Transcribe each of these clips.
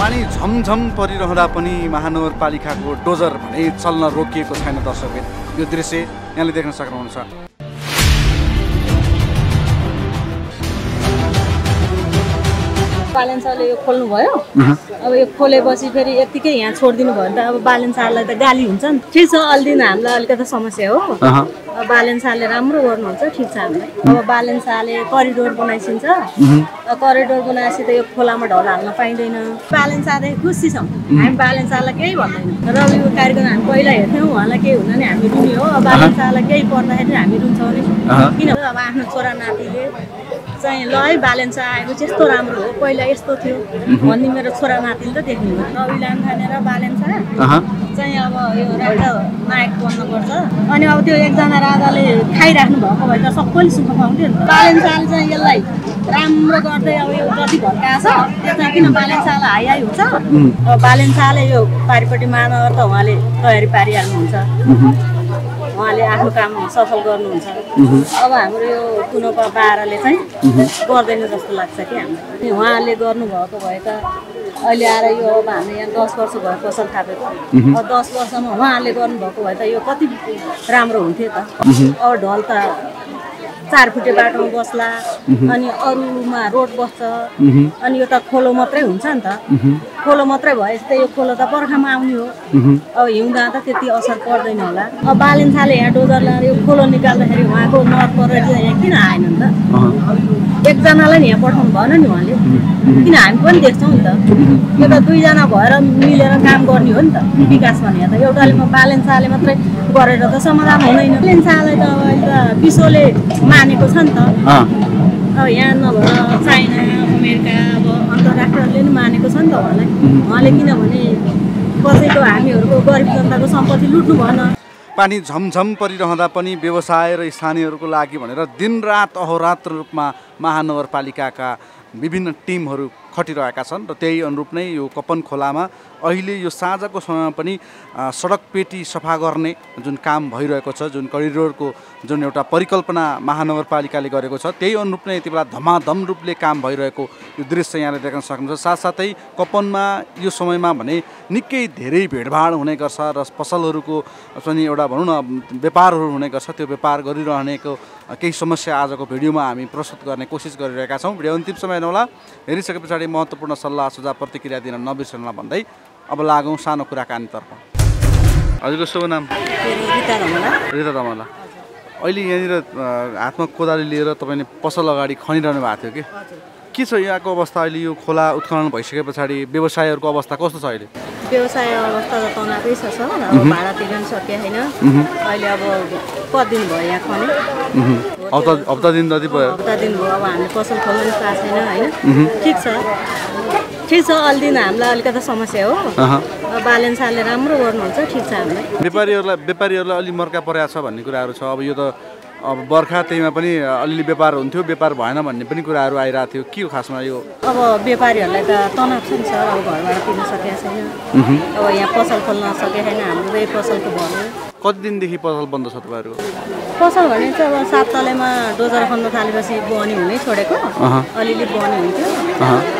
पानी झमझम परिरहँदा पनि महानगरपालिकाको डोजर भने चल्न रोकिएको छैन दर्शक यो दृश्य यहाँले देख्न सक्नुहुन्छ। बालेन सरले यो खोल्नु भयो अब यो खोलेपछि फेरि यत्तिकै यहाँ छोडिदिनु भयो भने त अब बालेन सरलाई त गाली हुन्छ नि। ठिक छ अलि दिन हामीलाई अलिकति समस्या हो। अब बालेन राम्रो गर्नुहुन्छ ठिक छ हामीलाई। अब बालेन करिडोर बनाइसिन्छ। करिडोर बनाएपछि त यो खोलामा ढल हाल्न पाइँदैन। बालेन खुसी छौँ। हामी बालेन केही भन्दैन। र यो कार्यक्रम हामी पहिला हेर्थ्यौँ उहाँलाई केही हुन नि हामी रुने हो। अब बालेन केही पर्दाखेरि हामी रुन्छौँ नि। किन अब आफ्नो छोरा नातिले चाहिँ ल है शाह आएको चाहिँ यस्तो राम्रो हो। पहिला यस्तो थियो। भन्ने मेरो छोरा नातिले त देख्नु भयो। रविलाम खानेर बालेन शाह चाहिँ अब यो राजा नायक बन्नुपर्छ। अनि अब त्यो एकजना राजाले खाइराख्नु भएको भए त सबैले सुख पाउँथ्यो नि शाहले चाहिँ यसलाई राम्रो गर्दै अब यो जति भड्काएको छ त्यसमा किन बालेन शाहलाई हाई हाई हुन्छ अब शाहले यो पारिपट्टि महानगर त उहाँले तयारी पारिहाल्नुहुन्छ। उहाँले आफ्नो काम सफल गर्नुहुन्छ। अब हाम्रो यो कुनोपा बाह्रले चाहिँ गर्दैन जस्तो लाग्छ कि हामीलाई। उहाँले गर्नुभएको भए त अहिले आएर यो अब हामी यहाँ दस वर्ष भयो पसल थापेको। अब दस वर्षमा उहाँले गर्नुभएको भए त यो कति राम्रो हुन्थ्यो त। अब ढल त चार फुटे बाटोमा बस्ला अनि अरूमा रोड बस्छ। अनि यो त खोलो मात्रै हुन्छ नि त। खोलो मात्रै भएपछि त यो खोलो त बर्खामा आउने हो। अब हिउँदा त त्यति असर पर्दैन होला। अब बालेन थाले यहाँ डोजर लगाएर यो खोलो निकाल्दाखेरि उहाँको नर परेर चाहिँ यहाँ किन आएन नि त? एकजनालाई नि यहाँ पठाउनु भएन नि उहाँले? किन हामी पनि देख्छौँ नि त। यो त दुईजना भएर मिलेर काम गर्ने हो नि त। विकास भने त। एउटाले म बालेन शाहले मात्रै गरेर त समाधान हुँदैन। बालेन शाहलाई त अब अहिले त विश्वले मानेको छ नि त। अब यहाँ नभएर चाइना अमेरिका अब अन्तर्राष्ट्रले नि मानेको छ नि त उहाँलाई उहाँले किनभने कसैको हामीहरूको गरिब जनताको सम्पत्ति लुट्नु भएन। पानी झमझम परिरहँदा पनि व्यवसाय र स्थानीयहरूको लागि भनेर दिनरात अहोरात्र रूपमा महानगरपालिकाका विभिन्न टिमहरू खटिरहेका छन् र त्यही अनुरूप नै यो कपन खोलामा अहिले यो साँझको समयमा पनि सडक पेटी सफा गर्ने जुन काम भइरहेको छ जुन करिडोरको जुन एउटा परिकल्पना महानगरपालिकाले गरेको छ त्यही अनुरूप नै यति बेला धमाधम रूपले काम भइरहेको यो दृश्य यहाँले देख्न सक्नुहुन्छ। साथसाथै कपनमा यो समयमा भने निकै धेरै भिडभाड हुने गर्छ र पसलहरूको पनि एउटा भनौँ न व्यापारहरू हुने गर्छ। त्यो व्यापार गरिरहनेको केही समस्या आजको भिडियोमा हामी प्रस्तुत गर्ने कोसिस गरिरहेका छौँ। भिडियो अन्तिम समय नहोला हेरिसके पछाडि महत्त्वपूर्ण सल्लाह सुझाव प्रतिक्रिया दिन नबिर्सनुहोला भन्दै अब लागौँ सानो कुराकानीतर्फ। हजुरको शुभ नाम? रिता दमला अहिले यहाँनिर हातमा कोदाली लिएर तपाईँले पसल अगाडि खनिरहनु भएको थियो कि? के छ यहाँको अवस्था अहिले? यो खोला उत्खनन भइसके पछाडि व्यवसायहरूको अवस्था कस्तो छ अहिले? व्यवसाय अवस्था त तनावै छ भाडा तिर्न सके होइन। अहिले अब कति दिन भयो यहाँ खने? हप्ता हप्ता दिन जति भयो। हप्ता दिन भयो। अब हामीले पसल खोल्नु पनि पाएको छैन होइन। ठिक छ। ठिक छ अलि दिन हामीलाई अलिकति समस्या हो। अहँ। अब बालेन शाहले राम्रो गर्नुहुन्छ ठिक छ हामीलाई। व्यापारीहरूलाई व्यापारीहरूलाई अलि मर्का परेको छ भन्ने कुराहरू छ। अब यो त अब बर्खा त्यहीमा पनि अलिअलि व्यापार हुन्थ्यो व्यापार भएन भन्ने पनि कुराहरू आइरहेको थियो। के हो खासमा यो? अब व्यापारीहरूलाई त तनाव छ नि सर। अब घरबाट तिर्न सकेको छैन। अब यहाँ पसल खोल्न सकेको छैन हाम्रो यही पसलको भयो कति दिनदेखि पसल बन्द छ तपाईँहरूको? पसल भने चाहिँ अब सात तलेमा डोजर खन्न थालेपछि बनी हुनै छोडेको। अलिअलि बनी हुन्थ्यो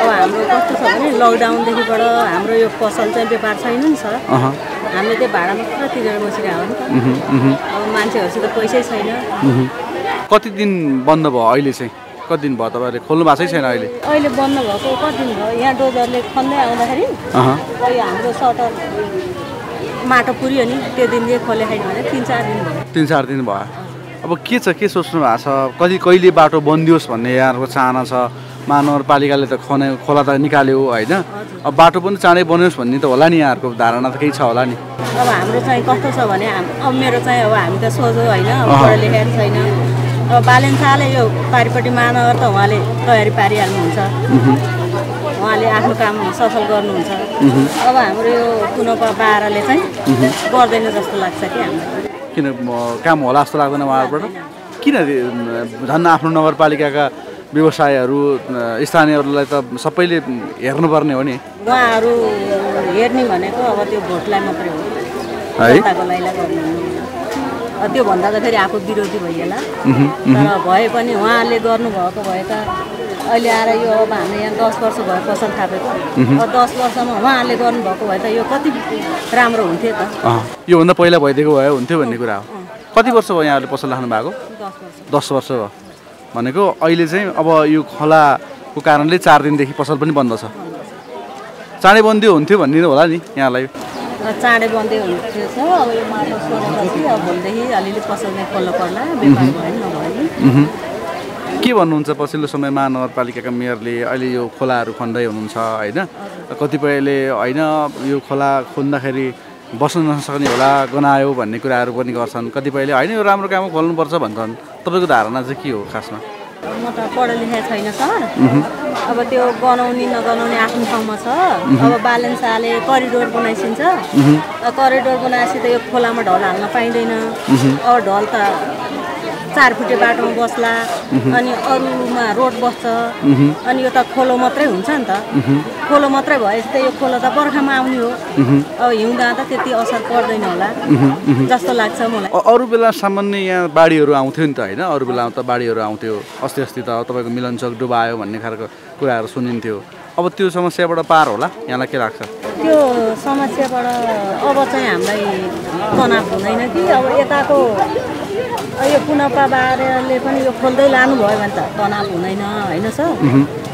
अब हाम्रो कस्तो छ भने लकडाउनदेखिबाट हाम्रो यो पसल चाहिँ व्यापार छैन नि सर। हामीले त्यो भाडा मात्र तिरेर बसिरहेको हो नि त। अब मान्छेहरूसित पैसै छैन। कति दिन बन्द भयो अहिले चाहिँ? कति दिन भयो तपाईँहरूले? खोल्नु भएको छैन अहिले? अहिले बन्द भएको कति दिन भयो? यहाँ डोजरले खन्दै आउँदाखेरि। यो हाम्रो सटर माटो पुऱ्यो नि त्यो दिन चाहिँ खोले छैन भने तिन चार दिन भयो। तिन चार दिन भयो। अब के छ के सोच्नु भएको छ? कति कहिले बाटो बनिदियोस् भन्ने यहाँहरूको चाहना छ। महानगरपालिकाले त खने खोला त निकाल्यो होइन। अब बाटो पनि चाँडै बनियोस् भन्ने त होला नि यहाँहरूको धारणा त केही छ होला नि। अब हाम्रो चाहिँ कस्तो छ भने अब मेरो चाहिँ अब हामी त सोझो होइन लेखेको छैन। अब बालेन शाहले यो पारिपट्टि महानगर त उहाँले तयारी पारिहाल्नुहुन्छ। उहाँले आफ्नो काम सफल गर्नुहुन्छ। अब हाम्रो यो कुनोपा बाह्रले चाहिँ गर्दैन जस्तो लाग्छ कि हामीलाई। किन काम होला जस्तो लाग्दैन उहाँहरूबाट? किन झन् आफ्नो नगरपालिकाका व्यवसायहरू स्थानीयहरूलाई त सबैले हेर्नुपर्ने हो नि? उहाँहरू हेर्ने भनेको अब त्यो भोटलाई मात्रै हो। है? त्योभन्दा त फेरि आफू विरोधी भइएला। तर भए पनि उहाँले गर्नुभएको भए त अहिले आएर यो अब हाम्रो यहाँ दस वर्ष भयो पसल थापेको अब दस वर्षमा उहाँहरूले गर्नुभएको भए त यो कति राम्रो हुन्थ्यो त? योभन्दा पहिला भइदिएको भए हुन्थ्यो भन्ने कुरा हो। कति वर्ष भयो यहाँहरूले पसल राख्नु भएको? दस वर्ष। भयो। भनेको अहिले चाहिँ अब यो खोलाको कारणले चार दिनदेखि पसल पनि बन्द छ। चाँडै बन्दी हुन्थ्यो भन्ने होला नि यहाँलाई। चाँडै बन्दै हुन्थ्यो अब यो माटो सोधेपछि अब भोलिदेखि अलिअलि पसल चाहिँ खोल्नु पर्ला। के भन्नुहुन्छ पछिल्लो समयमा नगरपालिकाका मेयरले? अहिले यो खोलाहरू खन्दै हुनुहुन्छ होइन? कतिपयले होइन यो खोला खोल्दाखेरि बस्न नसक्ने होला गनायो भन्ने कुराहरू पनि गर्छन्। कतिपयले होइन यो राम्रो काम खोल्नुपर्छ भन्छन्। तपाईँको धारणा चाहिँ के हो खासमा? म त पढा लेखा छैन सर। अब त्यो गनाउने नगनाउने आफ्नो ठाउँमा छ। अब बालेन्साले करिडोर बनाइसिन्छ। करिडोर बनाएपछि त यो खोलामा ढल हाल्न पाइँदैन। अब ढल त चार फुटे बाटोमा बस्ला अनि अरूमा रोड बस्छ। अनि यो त खोलो मात्रै हुन्छ नि त। खोलो मात्रै भएपछि त यो खोलो त बर्खामा आउने हो। अब हिउँदा त त्यति असर पर्दैन होला। जस्तो लाग्छ मलाई। अरू बेला सामान्य यहाँ बाढीहरू आउँथ्यो नि त होइन? अरू बेलामा त बाढीहरू आउँथ्यो। अस्ति अस्ति त तपाईँको मिलनचोक डुबायो भन्ने खालको कुराहरू सुनिन्थ्यो। अब त्यो समस्याबाट पार होला। यहाँलाई के लाग्छ? त्यो समस्याबाट अब चाहिँ हामीलाई तनाव हुँदैन कि। अब यताको यो पुनपा बारेले पनि यो खोल्दै लानुभयो भने त तनाव हुँदैन होइन सर?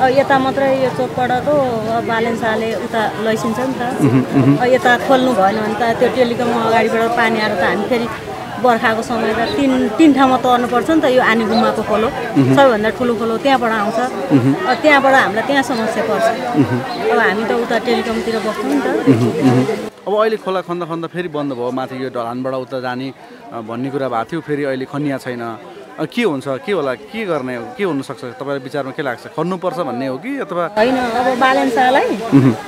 अब यता मात्रै यो चोकबाट त बालेन्साले उता लैसिन्छ नि त। अब यता खोल्नु भएन भने त त्यो टेलिकम अगाडिबाट पानी आएर त हामी फेरि बर्खाको समय त तिन तिन ठाउँमा तर्नुपर्छ नि त यो आनी गुम्बाको खोलो। सबैभन्दा ठुलो खोलो त्यहाँबाट आउँछ। त्यहाँबाट हामीलाई त्यहाँ समस्या पर्छ। अब हामी त उता टेलिकमतिर बस्छौँ नि त। अब अहिले खोला खन्दा खन्दा फेरि बन्द भयो। माथि यो ढलानबाट उता जाने भन्ने कुरा भएको थियो फेरि अहिले खनिया छैन। के हुन्छ? के होला? के गर्ने? हो के हुनसक्छ? तपाईँको विचारमा के लाग्छ? खन्नुपर्छ भन्ने हो कि? अथवा होइन अब बालेन्सालाई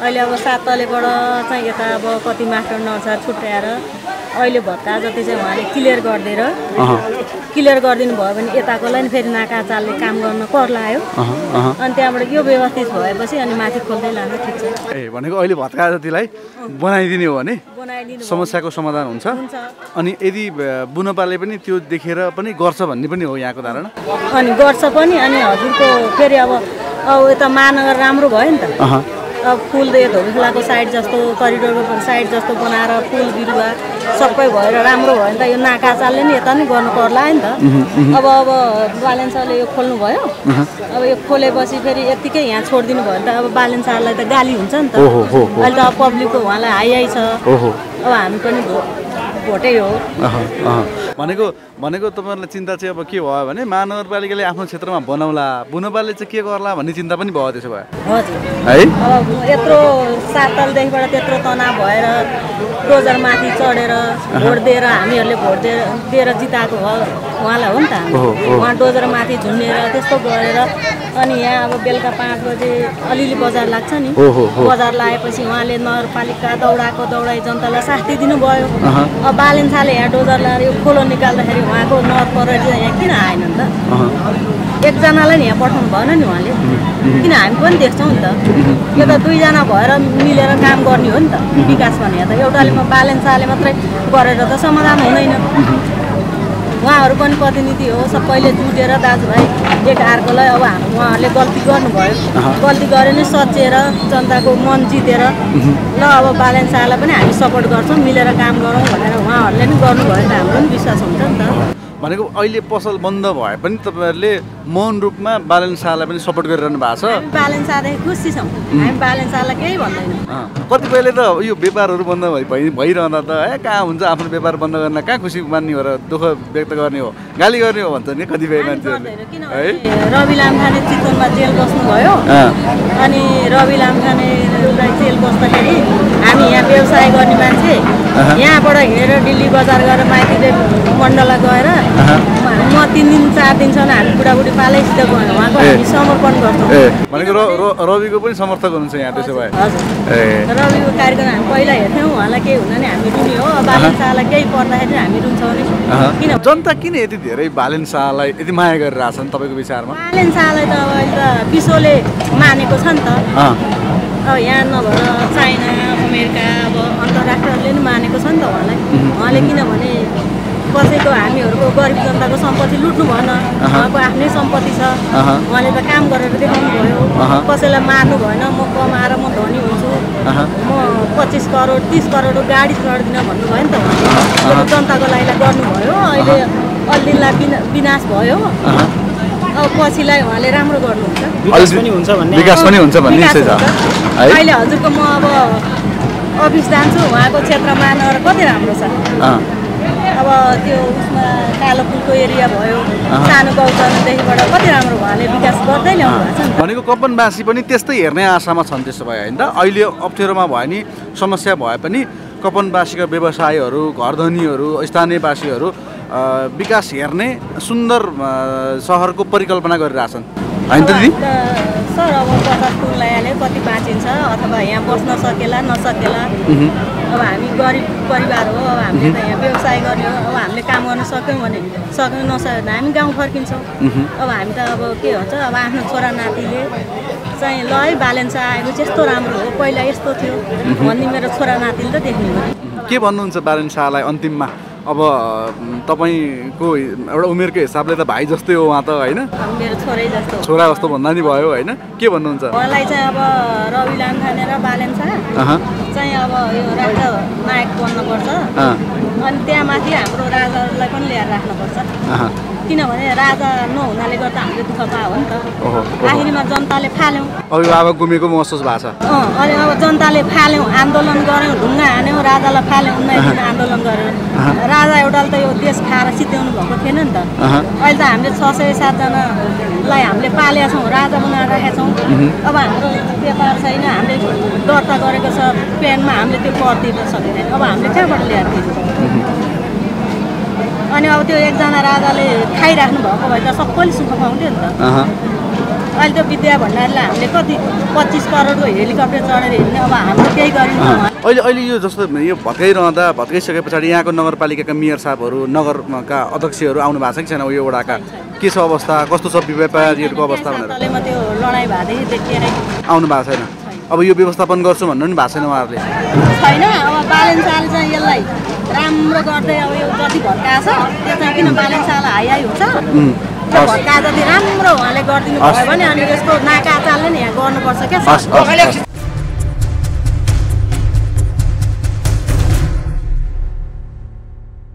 अहिले अब सात तलेबाट चाहिँ यता अब कति मास्टर नर्सर छुट्याएर अहिले भत्ता जति चाहिँ उहाँले क्लियर गरिदिएर क्लियर गरिदिनु भयो भने यताकोलाई नि फेरि नाका चालले काम गर्न कर अहँ। अनि त्यहाँबाट यो व्यवस्थित भएपछि अनि माथि खोल्दै लानु ठिक छ। ए भनेको अहिले भत्का जतिलाई बनाइदिने हो भने समस्याको समाधान हुन्छ। अनि यदि बुनपाले पनि त्यो देखेर पनि गर्छ भन्ने पनि हो यहाँको धारणा? अनि गर्छ पनि अनि हजुरको फेरि अब अब यता महानगर राम्रो भयो नि त। फुल यो धोबीखोलाको साइड जस्तो करिडोरको साइड जस्तो बनाएर फुल बिरुवा सबै भएर राम्रो भयो नि त। यो नाका चालले नि यता नि गर्नु पर्ला नि त। अब अब बालेन्साले यो खोल्नु भयो। अब यो खोलेपछि फेरि यत्तिकै यहाँ छोडिदिनु भयो भने त अब बालेन्सालाई त गाली हुन्छ नि त। अहिले त अब पब्लिकको उहाँलाई हाई हाई छ अब हामी पनि भोटै हो। भनेको भनेको तपाईँहरूलाई चिन्ता चाहिँ अब के भयो भने महानगरपालिकाले आफ्नो क्षेत्रमा बनाउला बुनपाले चाहिँ के गर्ला भन्ने चिन्ता पनि भयो त्यसो भए। है? यत्रो सात तलदेखिबाट त्यत्रो तनाव भएर डोजर माथि चढेर भोट दिएर हामीहरूले भोट दिएर दिएर जिताएको हो उहाँलाई हो नि त। उहाँ डोजर माथि झुन्डेर त्यस्तो गरेर अनि यहाँ अब बेलुका पाँच बजे अलिअलि बजार लाग्छ नि। बजार लगाएपछि उहाँले नगरपालिका दौडाएको दौडाइ जनतालाई शास्ति दिनुभयो। अब बालेन्साले यहाँ डोजर लगाएर यो खोलो निकाल्दाखेरि उहाँको नर परेर चाहिँ यहाँ किन आएन नि त? एकजनालाई नि यहाँ पठाउनु भएन नि उहाँले। किन हामी पनि देख्छौँ नि त। यो त दुईजना भएर मिलेर काम गर्ने हो नि त। विकास गर्ने त एउटाले म बालेन्साले मात्रै गरेर त समाधान हुँदैन। उहाँहरू पनि प्रतिनिधि हो सबैले जुटेर दाजुभाइ एक अर्कोलाई अब हाम उहाँहरूले गल्ती गर्नुभयो। गल्ती गरे नै सचेर जनताको मन जितेर ल अब बालेन्सालाई पनि हामी सपोर्ट गर्छौँ मिलेर काम गरौँ भनेर उहाँहरूले नि गर्नुभयो भने त हाम्रो पनि विश्वास हुन्छ नि त। भनेको अहिले पसल बन्द भए पनि तपाईँहरूले मौन रूपमा बालन शाहलाई पनि सपोर्ट गरिरहनु भएको छ। हामी बालेन्सादेखि खुसी छौँ। हामी बालेन्सालाई केही भन्दैनौँ। अँ, कतिपयले त यो व्यापारहरू बन्द भइ भइ- भइरहँदा त ए कहाँ हुन्छ आफ्नो व्यापार बन्द गर्न? कहाँ खुसी मान्ने हो र दुःख व्यक्त गर्ने हो? गाली गर्ने हो? भन्छ नि कतिपय मान्छेहरूले। है? रवि लामखाने चितवनमा जेल बस्नुभयो। अनि रवि लामखानेलाई जेल बस्दाखेरि हामी यहाँ व्यवसाय गर्ने मान्छे। यहाँबाट हिँडेर दिल्ली बजार गएर माइती मण्डला गएर म तिन दिन चार दिनसम्म हामी बुढाबुढी पालैसित गयौँ उहाँको हामी समर्पण गर्छौँ। भनेको रविको पनि समर्थक हुनुहुन्छ यहाँ त्यसो भए। रविको कार्यक्रम हामी पहिला हेर्थ्यौँ उहाँलाई केही हुँदैन हामी रुने हो। बालिन्सालाई केही पर्दाखेरि हामी रुन्छौँ नि। किन? जनता किन यति धेरै बालेन शाहलाई यति माया गरिरहेछन् तपाईँको विचारमा? बालिन्सालाई त अब अहिले त विश्वले मानेको छ नि त। अब यहाँ नभएर चाइना अमेरिका अब अन्तर्राष्ट्रले नि मानेको छ नि त उहाँलाई। उहाँले किनभने कसैको हामीहरूको गरिब जनताको सम्पत्ति लुट्नु भएन। उहाँको आफ्नै सम्पत्ति छ। उहाँले त काम गरेर देखाउनु भयो। कसैलाई मार्नु भएन म कमाएर म धनी हुन्छु। म पच्चिस करोड तिस करोडको गाडी चढ्दिनँ भन्नुभयो नि त उहाँले। जनताको लागि गर्नुभयो। अहिले अलिदिनलाई विना विनाश भयो। अब पछिलाई उहाँले राम्रो गर्नुहुन्छ। विकास पनि हुन्छ भन्ने। विकास पनि हुन्छ भन्ने विकास निश्चय छ। हुन्छ। है। अहिले हजुरको म अब अफिस जान्छु। उहाँको क्षेत्रमा नगर कति राम्रो छ? अब त्यो उसमा कालो पुलको एरिया भयो सानो गौचरणदेखिबाट कति राम्रो उहाँले विकास गर्दै ल्याउनु भएको छ। भनेको कपनवासी पनि त्यस्तै हेर्ने आशामा छन् त्यसो भए होइन त। अहिले अप्ठ्यारोमा भयो नि समस्या भए पनि कपनवासीका व्यवसायहरू घरधनीहरू स्थानीयवासीहरू विकास हेर्ने सुन्दर सहरको परिकल्पना गरिरहेछन्। होइन त दिदी? सर अब पुल ल्याएले कति बाँचिन्छ अथवा यहाँ बस्न सकेला नसकेला। अब हामी गरिब परिवार हो अब हामीले त यहाँ व्यवसाय गर्ने हो अब हामीले काम गर्न सक्यौँ भने सक्यौँ नसक्यो भने हामी गाउँ फर्किन्छौँ। अब हामी त अब के भन्छ अब आफ्नो छोरा नातिले चाहिँ ल है ब्यालेन्स आएको चाहिँ यस्तो राम्रो हो पहिला यस्तो थियो भन्ने मेरो छोरा नातिले त देख्ने हो के भन्नुहुन्छ बारेन शाहलाई अन्तिममा? अब तपाईँको एउटा उमेरको हिसाबले त भाइ जस्तै हो उहाँ त होइन? छोरै जस्तो हो। छोरा जस्तो भन्दा नि भयो होइन? के भन्नुहुन्छ? उहाँलाई चाहिँ अब रवि लामखाने र बालेन चाहिँ अब यो राजा नायक बन्नुपर्छ। अनि त्यहाँ माथि हाम्रो राजालाई पनि ल्याएर राख्नुपर्छ। किनभने राजा नहुनाले गर्दा हामीले दुःख पायो नि त आखिरीमा जनताले फाल्यौँ। अभिभावक गुमेको महसुस भएको छ। अँ अनि अब जनताले फाल्यौँ आन्दोलन गऱ्यौँ ढुङ्गा हान्यौँ राजालाई फाल्यौँ दिन आन्दोलन गऱ्यौँ। राजा एउटाले त यो देश खाएर सित्याउनु भएको थिएन नि त। अहँ। अहिले त हामीले छ सय सातजनालाई हामीले पालेका छौँ राजा बनाएर राखेका छौँ अब हाम्रो व्यापार छैन हामीले दर्ता गरेको छ पेनमा हामीले त्यो कर तिर्न सकेदैन अब हामीले कहाँबाट ल्याएर तिर्छौँ अनि अब त्यो एकजना राजाले खाइराख्नु भएको भए त सबैले सुख पाउँथ्यो नि त। अहँ, अहिले त विद्या भण्डारीलाई हामीले कति पच्चिस करोडको हेलिकप्टर चढेर हिँड्ने अब हाम्रो केही गरिनु अहिले अहिले यो जस्तो यो भत्काइरहँदा भत्काइसके पछाडि यहाँको नगरपालिकाका मेयर साहबहरू नगरका अध्यक्षहरू आउनु भएको छ कि छैन यो वडाका? के छ अवस्था? कस्तो छ व्यापारीहरूको अवस्था भनेर? त्यो लडाइँ भएदेखि देखिएरै। आउनु भएको छैन। अब यो व्यवस्थापन गर्छु भन्नु नि भएको छैन उहाँहरूले। छैन अब बालेन साल चाहिँ यसलाई राम्रो गर्दै अब यो जति भत्काएको छ त्यो चाहिँ किन बालेन साल हाई हाई हुन्छ त्यो भत्का जति राम्रो उहाँले गरिदिनु भयो भने अनि यसको नाका चालले नि यहाँ गर्नुपर्छ क्या।